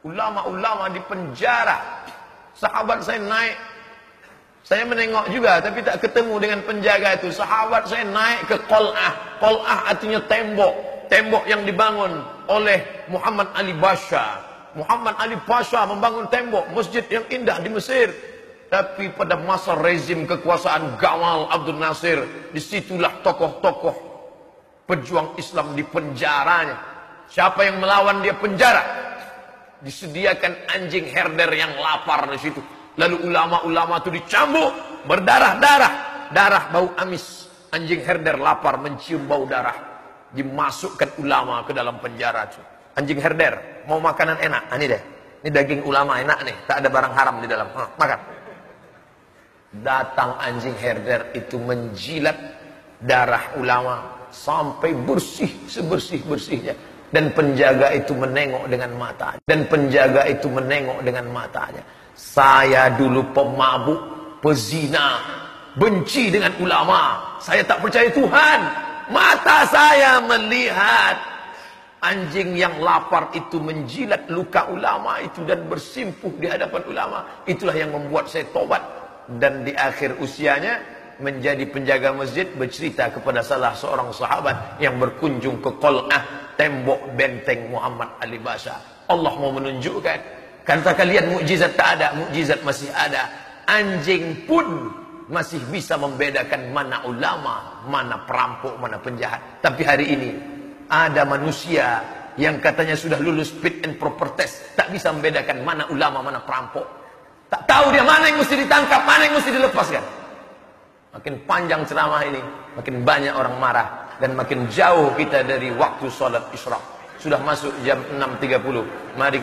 Ulama-ulama di penjara. Sahabat saya naik. Saya menengok juga tapi tak ketemu dengan penjaga itu. Sahabat saya naik ke Qol'ah. Qol'ah artinya tembok. Tembok yang dibangun oleh Muhammad Ali Basha. Muhammad Ali Pasha membangun tembok masjid yang indah di Mesir. Tapi pada masa rezim kekuasaan Gamal Abdul Nasir, di situlah tokoh-tokoh pejuang Islam di penjaranya. Siapa yang melawan dia penjara? Disediakan anjing herder yang lapar di situ. Lalu ulama-ulama itu dicambuk, berdarah-darah, darah bau amis. Anjing herder lapar mencium bau darah. Dimasukkan ulama ke dalam penjara itu. Anjing herder, mau makanan enak, ah, ini deh. Ini daging ulama enak nih, tak ada barang haram di dalam. Hah, makan. Datang anjing herder itu menjilat darah ulama sampai bersih sebersih-bersihnya dan penjaga itu menengok dengan mata dan penjaga itu menengok dengan matanya. Saya dulu pemabuk pezina benci dengan ulama. Saya tak percaya Tuhan. Mata saya melihat. Anjing yang lapar itu menjilat luka ulama itu dan bersimpuh di hadapan ulama. Itulah yang membuat saya tobat. Dan di akhir usianya menjadi penjaga masjid bercerita kepada salah seorang sahabat yang berkunjung ke Qol'ah tembok benteng Muhammad Ali Basha. Allah mau menunjukkan. Kata kalian mukjizat tak ada, mukjizat masih ada. Anjing pun masih bisa membedakan mana ulama, mana perampok, mana penjahat. Tapi hari ini ada manusia yang katanya sudah lulus fit and proper test, tak bisa membedakan mana ulama, mana perampok. Tak tahu dia mana yang mesti ditangkap, mana yang mesti dilepaskan. Makin panjang ceramah ini, makin banyak orang marah dan makin jauh kita dari waktu sholat isyraq. Sudah masuk jam 6.30. Mari